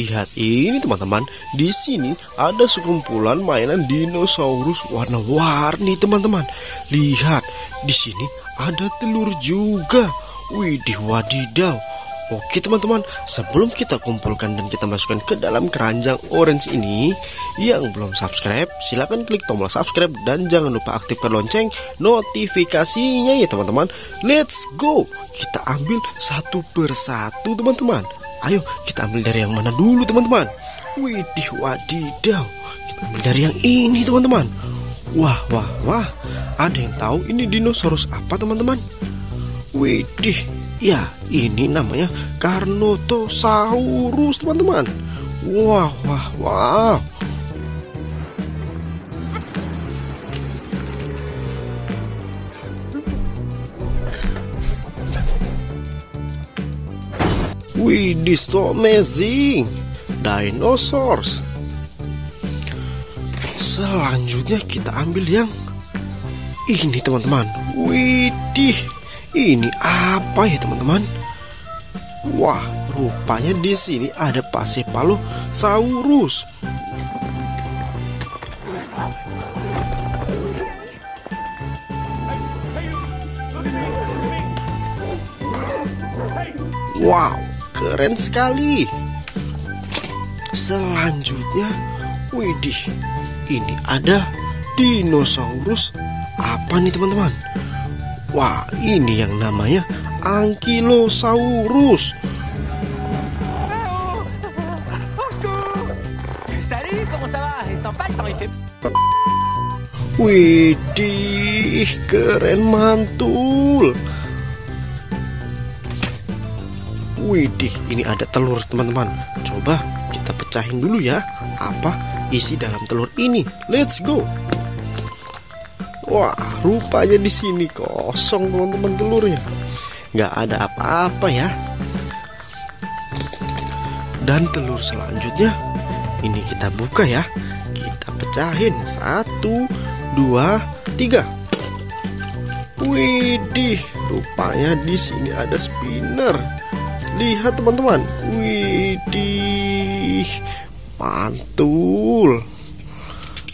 Lihat ini teman-teman, di sini ada sekumpulan mainan dinosaurus warna-warni teman-teman. Lihat, di sini ada telur juga. Widih wadidaw. Oke teman-teman, sebelum kita kumpulkan dan kita masukkan ke dalam keranjang orange ini Yang belum subscribe, silahkan klik tombol subscribe dan jangan lupa aktifkan lonceng notifikasinya ya teman-teman Let's go, kita ambil satu persatu teman-teman Ayo kita ambil dari yang mana dulu teman-teman Widih wadidaw, kita ambil dari yang ini teman-teman Wah wah wah, ada yang tahu ini dinosaurus apa teman-teman? Widih, ya ini namanya Carnotosaurus teman-teman. Wah, wah, wah. Widih, so amazing. Dinosaurs. Selanjutnya kita ambil yang ini teman-teman. Widih. Ini apa ya teman-teman? Wah, rupanya di sini ada Pasepalosaurus. Wow, keren sekali. Selanjutnya, widih, ini ada dinosaurus apa nih teman-teman? Wah, ini yang namanya Ankylosaurus. Widih, keren mantul. Widih, ini ada telur teman-teman. Coba kita pecahin dulu ya. Apa isi dalam telur ini? Let's go. Wah, rupanya di sini kosong teman-teman telurnya. Nggak ada apa-apa ya. Dan telur selanjutnya ini kita buka ya. Kita pecahin satu, dua, tiga. Widih, rupanya di sini ada spinner. Lihat teman-teman. Widih, mantul.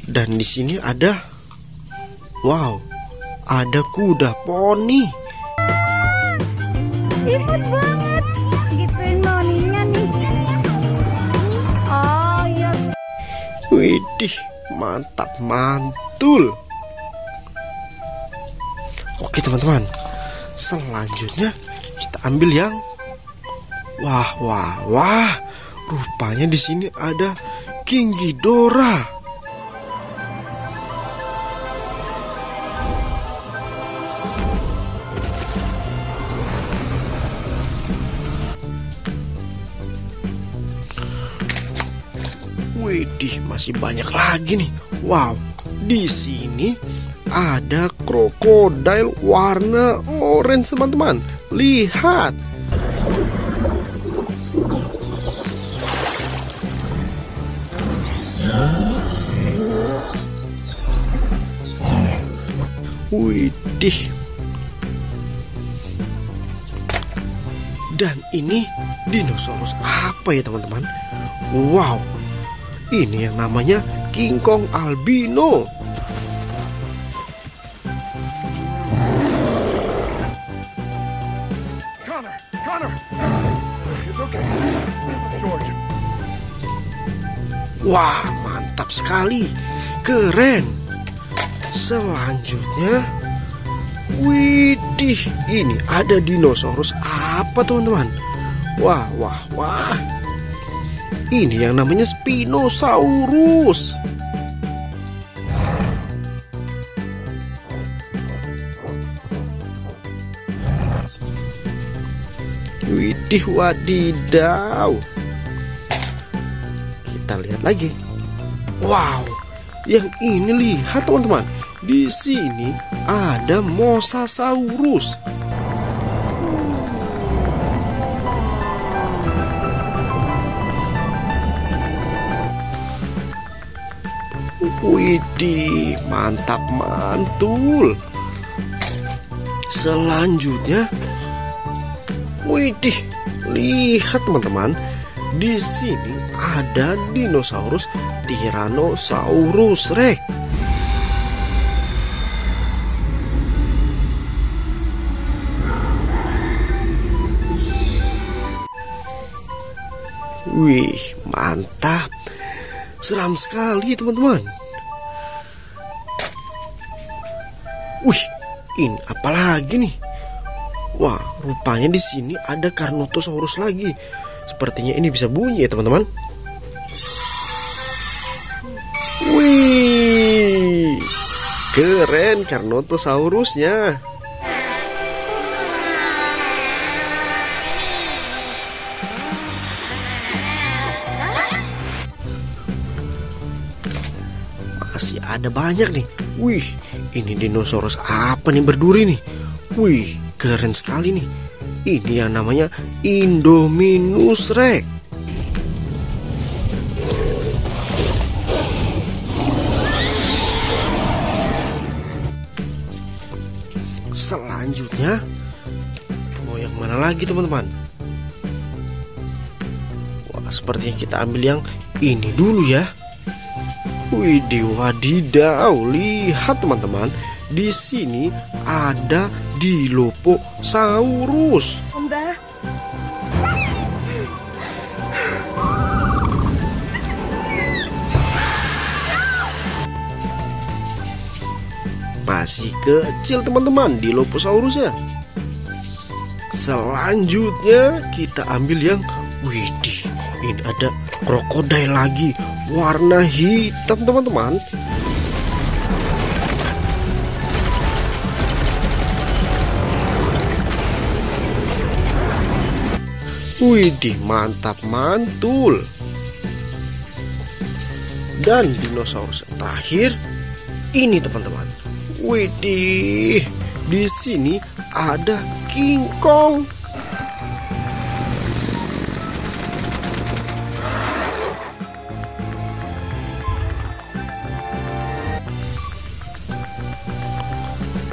Dan di sini ada Wow, ada kuda poni. Imut banget. Gituin poninya nih. Oh iya. Widih, mantap mantul. Oke teman-teman, selanjutnya kita ambil yang wah wah wah. Rupanya di sini ada King Ghidorah. Widih, masih banyak lagi nih. Wow, di sini ada krokodil warna orange, teman-teman. Lihat. Widih. Dan ini dinosaurus apa ya teman-teman? Wow, ini yang namanya King Kong albino. Connor, Connor, it's okay. George. Wah, mantap sekali. Keren. Selanjutnya, widih, ini ada dinosaurus apa teman-teman? Wah, wah, wah. Ini yang namanya Spinosaurus. Widih wadidaw. Kita lihat lagi. Wow, yang ini lihat teman-teman. Di sini ada Mosasaurus. Widih, mantap mantul. Selanjutnya, widih, lihat teman-teman, di sini ada dinosaurus Tyrannosaurus Rex. Wih, mantap. Seram sekali, teman-teman. Wih, ini apa lagi nih? Wah, rupanya di sini ada Carnotosaurus lagi. Sepertinya ini bisa bunyi ya, teman-teman. Wih, keren Carnotosaurusnya. Ada banyak nih. Wih, ini dinosaurus apa nih berduri nih? Wih, keren sekali nih. Ini yang namanya Indominus Rex. Selanjutnya, mau yang mana lagi teman-teman? Wah, sepertinya kita ambil yang ini dulu ya. Widih wadidaw, lihat teman-teman, di sini ada Dilophosaurus. Mbah, Masih kecil teman-teman Dilophosaurusnya. Selanjutnya kita ambil yang widih, ini ada krokodil lagi warna hitam teman-teman. Widih mantap mantul. Dan dinosaurus terakhir Ini teman-teman. Widih Di sini ada King Kong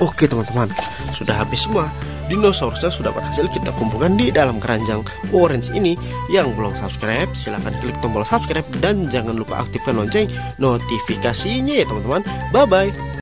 Oke teman-teman, sudah habis semua. Dinosaurusnya sudah berhasil kita kumpulkan di dalam keranjang orange ini. Yang belum subscribe, silahkan klik tombol subscribe dan jangan lupa aktifkan lonceng notifikasinya ya teman-teman. Bye bye.